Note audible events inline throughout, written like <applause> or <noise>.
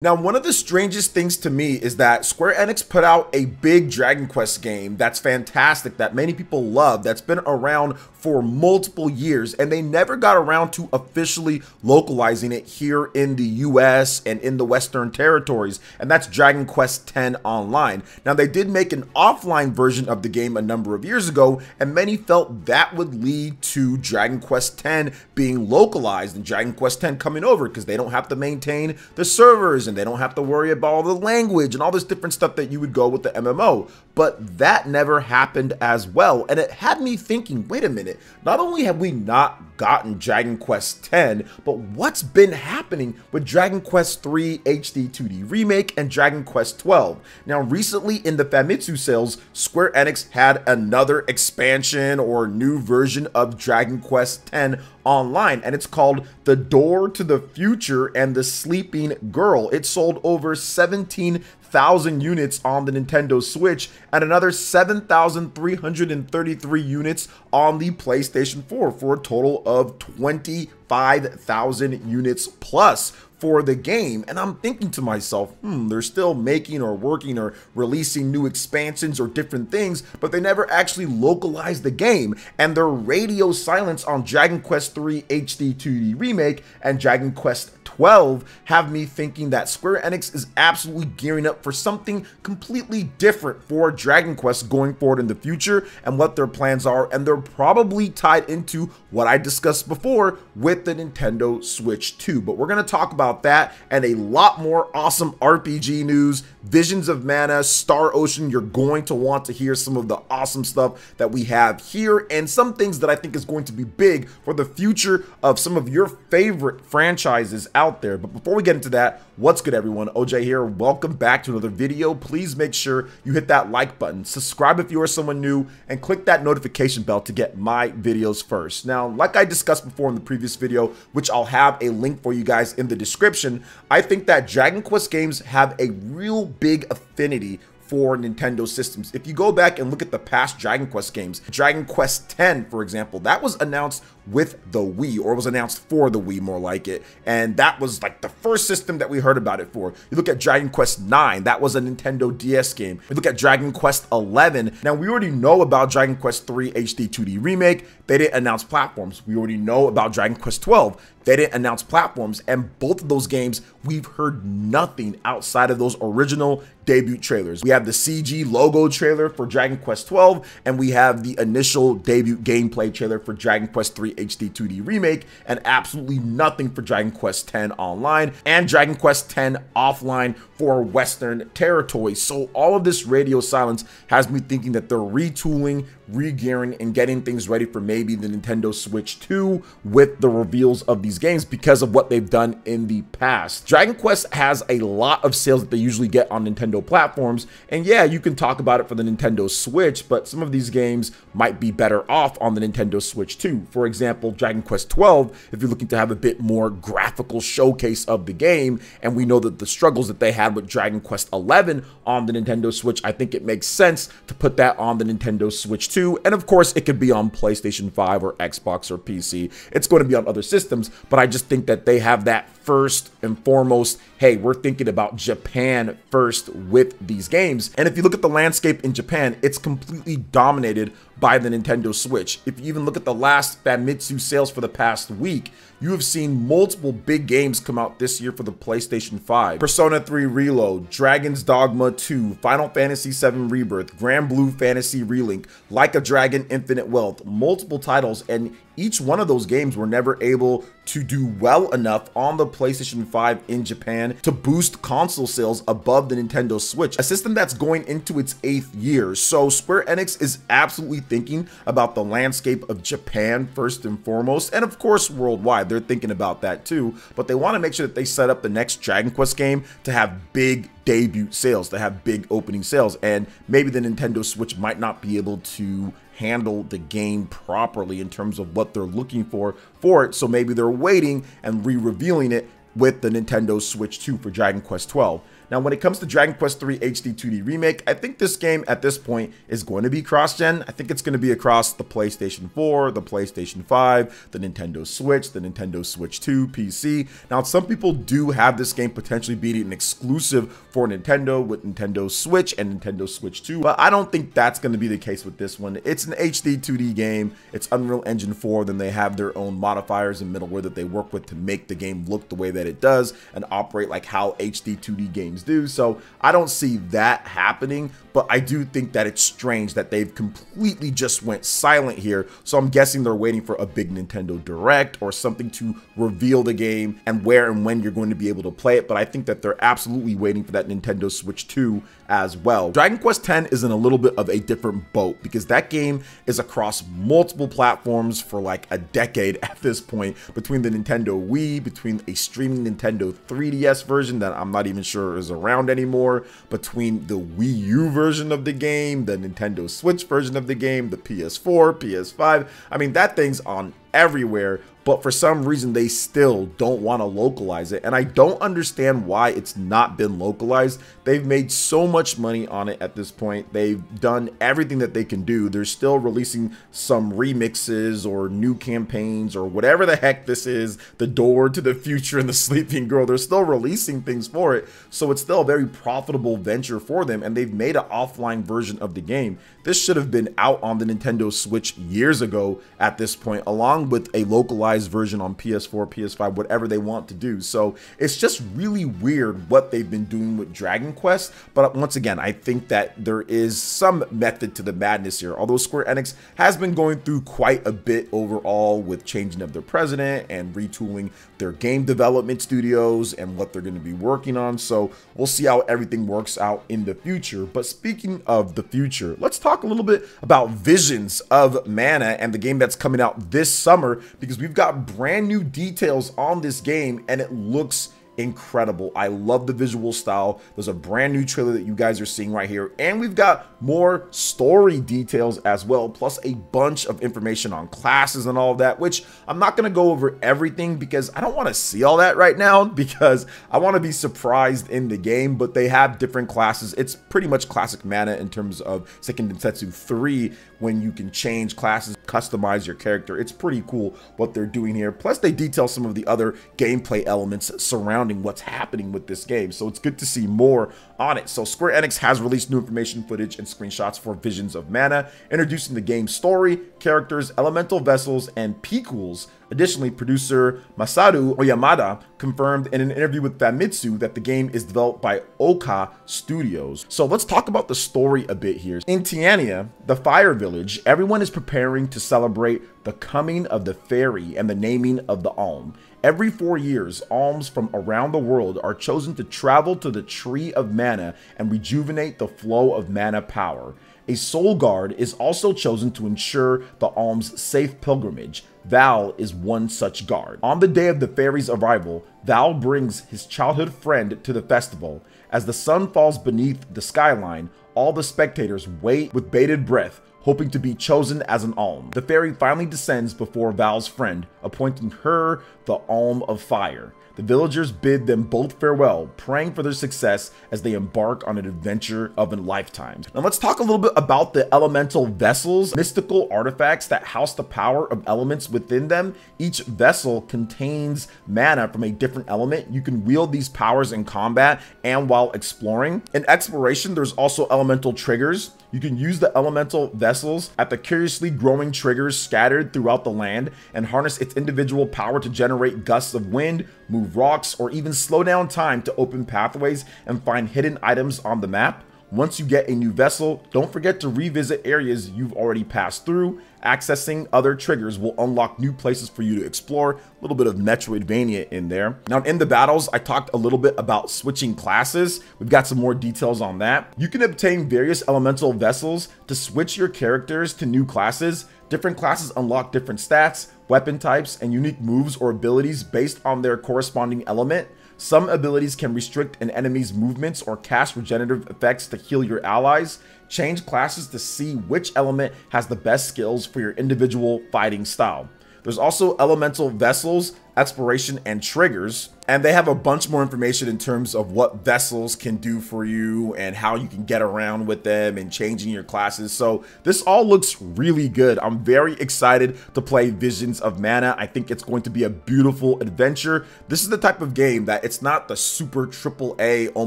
Now, one of the strangest things to me is that Square Enix put out a big Dragon Quest game that's fantastic, that many people love, that's been around for multiple years, and they never got around to officially localizing it here in the US and in the Western territories, and that's Dragon Quest X Online. Now, they did make an offline version of the game a number of years ago, and many felt that would lead to Dragon Quest X being localized and Dragon Quest X coming over because they don't have to maintain the servers and they don't have to worry about all the language and all this different stuff that you would go with the MMO. But that never happened as well. And it had me thinking, wait a minute, not only have we not gotten Dragon Quest X, but what's been happening with Dragon Quest III HD 2D Remake and Dragon Quest XII? Now, recently in the Famitsu sales, Square Enix had another expansion or new version of Dragon Quest X online, and it's called The Door to the Future and the Sleeping Girl. It sold over 17 thousand units on the Nintendo Switch and another 7,333 units on the PlayStation 4 for a total of 25,000 units plus for the game. And I'm thinking to myself, hmm, they're still making or working or releasing new expansions or different things, but they never actually localized the game. And their radio silence on Dragon Quest III HD 2D Remake and Dragon Quest 12 have me thinking that Square Enix is absolutely gearing up for something completely different for Dragon Quest going forward in the future and what their plans are. And they're probably tied into what I discussed before with the Nintendo Switch 2. But we're going to talk about that and a lot more awesome RPG news, Visions of Mana, Star Ocean. You're going to want to hear some of the awesome stuff that we have here and some things that I think is going to be big for the future of some of your favorite franchises out out there. But before we get into that, what's good everyone? OJ here. Welcome back to another video. Please make sure you hit that like button, subscribe if you are someone new, and click that notification bell to get my videos first. Now, like I discussed before in the previous video, which I'll have a link for you guys in the description, I think that Dragon Quest games have a real big affinity for Nintendo systems. If you go back and look at the past Dragon Quest games, Dragon Quest X, for example, that was announced with the Wii, or was announced for the Wii, more like it. And that was like the first system that we heard about it for. You look at Dragon Quest 9, that was a Nintendo DS game. You look at Dragon Quest 11. Now, we already know about Dragon Quest III HD 2D Remake. They didn't announce platforms. We already know about Dragon Quest 12. They didn't announce platforms. And both of those games, we've heard nothing outside of those original debut trailers. We have the CG logo trailer for Dragon Quest 12, and we have the initial debut gameplay trailer for Dragon Quest 3 HD 2D remake, and absolutely nothing for Dragon Quest X online and Dragon Quest X offline for Western territory. So all of this radio silence has me thinking that they're retooling, re-gearing, and getting things ready for maybe the Nintendo Switch 2 with the reveals of these games because of what they've done in the past. Dragon Quest has a lot of sales that they usually get on Nintendo platforms, and yeah, you can talk about it for the Nintendo Switch, but some of these games might be better off on the Nintendo Switch 2. For example, Dragon Quest 12, if you're looking to have a bit more graphical showcase of the game, and we know that the struggles that they had with Dragon Quest 11 on the Nintendo Switch, I think it makes sense to put that on the Nintendo Switch 2. And of course, it could be on PlayStation 5 or Xbox or PC. It's going to be on other systems, but I just think that they have that first and foremost, hey, we're thinking about Japan first with these games. And if you look at the landscape in Japan, it's completely dominated by the Nintendo Switch. If you even look at the last Famitsu sales for the past week, you have seen multiple big games come out this year for the PlayStation 5. Persona 3 Reload, Dragon's Dogma 2, Final Fantasy 7 Rebirth, Granblue Fantasy Relink, Like a Dragon Infinite Wealth, multiple titles, and each one of those games were never able to do well enough on the PlayStation 5 in Japan to boost console sales above the Nintendo Switch, a system that's going into its eighth year. So Square Enix is absolutely thinking about the landscape of Japan first and foremost, and of course worldwide. They're thinking about that too, but they want to make sure that they set up the next Dragon Quest game to have big debut sales, to have big opening sales, and maybe the Nintendo Switch might not be able to handle the game properly in terms of what they're looking for for it. So maybe they're waiting and re-revealing it with the Nintendo Switch 2 for Dragon Quest 12. Now, when it comes to Dragon Quest III HD 2D Remake, I think this game at this point is going to be cross-gen. I think it's going to be across the PlayStation 4, the PlayStation 5, the Nintendo Switch, the Nintendo Switch 2, PC. Now, some people do have this game potentially being an exclusive for Nintendo with Nintendo Switch and Nintendo Switch 2, but I don't think that's going to be the case with this one. It's an HD 2D game. It's Unreal Engine 4. Then they have their own modifiers and middleware that they work with to make the game look the way that it does and operate like how HD 2D games games do. So I don't see that happening, but I do think that it's strange that they've completely just went silent here. So I'm guessing they're waiting for a big Nintendo Direct or something to reveal the game and where and when you're going to be able to play it. But I think that they're absolutely waiting for that Nintendo Switch 2 as well. Dragon Quest X is in a little bit of a different boat because that game is across multiple platforms for like a decade <laughs> at this point between the Nintendo Wii, between a streaming Nintendo 3DS version that I'm not even sure is around anymore, between the Wii U version of the game, the Nintendo Switch version of the game, the PS4, PS5. I mean, that thing's on everywhere but for some reason they still don't want to localize it and I don't understand why it's not been localized. They've made so much money on it at this point. They've done everything that they can do. They're still releasing some remixes or new campaigns or whatever the heck this is, the door to the future and the sleeping girl. They're still releasing things for it. So it's still a very profitable venture for them and they've made an offline version of the game. This should have been out on the Nintendo Switch years ago at this point along with a localized localized version on PS4, PS5, whatever they want to do. So it's just really weird what they've been doing with Dragon Quest. But once again, I think that there is some method to the madness here. Although Square Enix has been going through quite a bit overall with changing of their president and retooling their game development studios and what they're going to be working on. So we'll see how everything works out in the future. But speaking of the future, let's talk a little bit about Visions of Mana and the game that's coming out this summer because we've got brand new details on this game and it looks incredible. I love the visual style. There's a brand new trailer that you guys are seeing right here. And we've got more story details as well, plus a bunch of information on classes and all of that, which I'm not going to go over everything because I don't want to see all that right now <laughs> because I want to be surprised in the game, but they have different classes. It's pretty much classic mana in terms of Seiken Densetsu 3 when you can change classes, customize your character. It's pretty cool what they're doing here. Plus they detail some of the other gameplay elements surrounding surrounding what's happening with this game. So it's good to see more on it. So Square Enix has released new information footage and screenshots for Visions of Mana, introducing the game's story, characters, elemental vessels, and Pikuls. Additionally, producer Masaru Oyamada confirmed in an interview with Famitsu that the game is developed by Ouka Studios. So let's talk about the story a bit here. In Tianeea, the fire village, everyone is preparing to celebrate the coming of the fairy and the naming of the Alm. Every four years, alms from around the world are chosen to travel to the Tree of Mana and rejuvenate the flow of mana power. A soul guard is also chosen to ensure the alm's safe pilgrimage. Val is one such guard. On the day of the fairy's arrival, Val brings his childhood friend to the festival. As the sun falls beneath the skyline, all the spectators wait with bated breath hoping to be chosen as an alm. The fairy finally descends before Val's friend, appointing her the Alm of Fire. The villagers bid them both farewell, praying for their success as they embark on an adventure of a lifetime. Now let's talk a little bit about the elemental vessels, mystical artifacts that house the power of elements within them. Each vessel contains mana from a different element. You can wield these powers in combat and while exploring. In exploration, there's also elemental triggers. You can use the elemental vessels at the curiously growing triggers scattered throughout the land and harness its individual power to generate gusts of wind, move rocks, or even slow down time to open pathways and find hidden items on the map. Once you get a new vessel, don't forget to revisit areas you've already passed through. Accessing other triggers will unlock new places for you to explore, a little bit of Metroidvania in there. Now in the battles, I talked a little bit about switching classes. We've got some more details on that. You can obtain various elemental vessels to switch your characters to new classes. Different classes unlock different stats, weapon types, and unique moves or abilities based on their corresponding element. Some abilities can restrict an enemy's movements or cast regenerative effects to heal your allies. Change classes to see which element has the best skills for your individual fighting style. There's also elemental vessels, exploration, and triggers. And they have a bunch more information in terms of what vessels can do for you and how you can get around with them and changing your classes. So this all looks really good. I'm very excited to play Visions of Mana. I think it's going to be a beautiful adventure. This is the type of game that it's not the super triple A, oh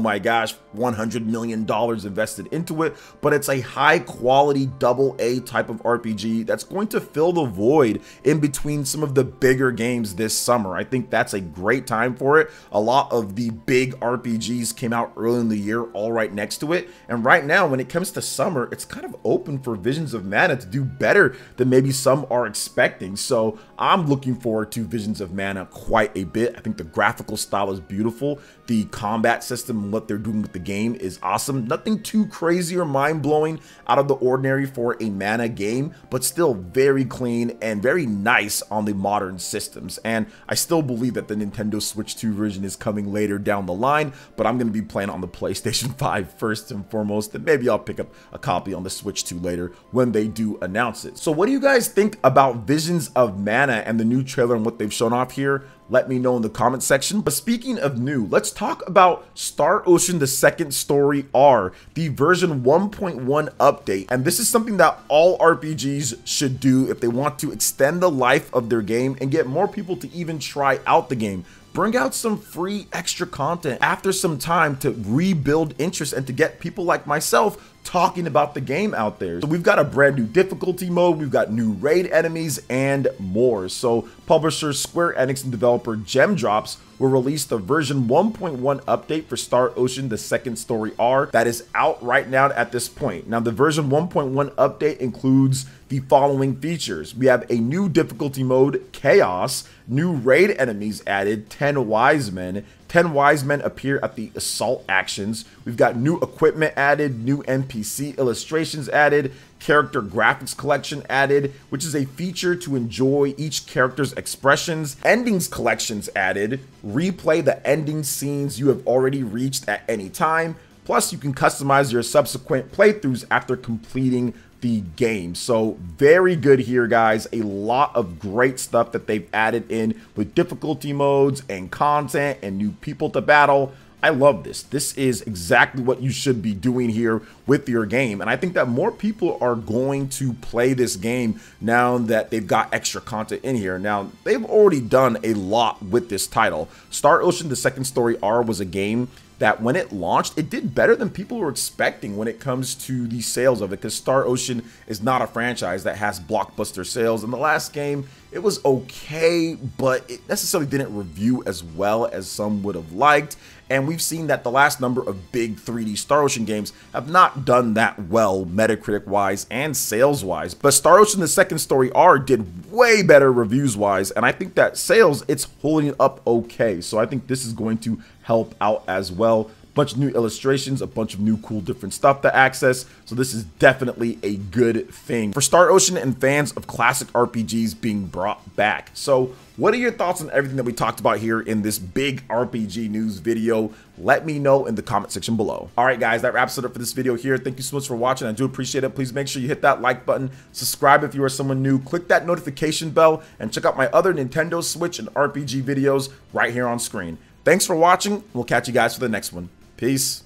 my gosh, $100 million invested into it, but it's a high quality double A type of RPG that's going to fill the void in between some of the bigger games this summer. I think that's a great time for it. A lot of the big RPGs came out early in the year, all right next to it. And right now, when it comes to summer, it's kind of open for Visions of Mana to do better than maybe some are expecting. So I'm looking forward to Visions of Mana quite a bit. I think the graphical style is beautiful. The combat system and what they're doing with the game is awesome. Nothing too crazy or mind blowing out of the ordinary for a Mana game, but still very clean and very nice on the modern systems. And I still believe that the Nintendo Switch 2 version is coming later down the line, but I'm going to be playing on the PlayStation <laughs> 5 first and foremost, and maybe I'll pick up a copy on the Switch 2 later when they do announce it. So what do you guys think about Visions of Mana and the new trailer and what they've shown off here? Let me know in the comment section. But speaking of new, let's talk about Star Ocean the Second Story R, the version 1.1 update. And this is something that all RPGs should do if they want to extend the life of their game and get more people to even try out the game bring out some free extra content after some time to rebuild interest and to get people like myself talking about the game out there. So we've got a brand new difficulty mode, we've got new raid enemies, and more. So publisher Square Enix and developer Gemdrops will release the version 1.1 update for Star Ocean The Second Story R that is out right now at this point. Now the version 1.1 update includes the following features. We have a new difficulty mode, Chaos, new raid enemies added, 10 wise men, 10 wise men appear at the assault actions. We've got new equipment added, new NPC illustrations added, character graphics collection added, which is a feature to enjoy each character's expressions, endings collections added, replay the ending scenes you have already reached at any time, plus you can customize your subsequent playthroughs after completing the game. So very good here, guys. A lot of great stuff that they've added in with difficulty modes and content and new people to battle. I love this. This is exactly what you should be doing here with your game. And I think that more people are going to play this game now that they've got extra content in here. Now, they've already done a lot with this title. Star Ocean The Second Story R was a game that when it launched, it did better than people were expecting when it comes to the sales of it because Star Ocean is not a franchise that has blockbuster sales. In the last game, it was okay, but it necessarily didn't review as well as some would have liked. And we've seen that the last number of big 3D Star Ocean games have not done that well Metacritic wise and sales wise. But Star Ocean The Second Story R did way better reviews wise. And I think that sales, it's holding up okay. So I think this is going to help out as well bunch of new illustrations, a bunch of new cool different stuff to access. So this is definitely a good thing for Star Ocean and fans of classic RPGs being brought back. So what are your thoughts on everything that we talked about here in this big RPG news video? Let me know in the comment section below. All right, guys, that wraps it up for this video here. Thank you so much for watching. I do appreciate it. Please make sure you hit that like button, subscribe if you are someone new, click that notification bell, and check out my other Nintendo Switch and RPG videos right here on screen. Thanks for watching. We'll catch you guys for the next one. Peace.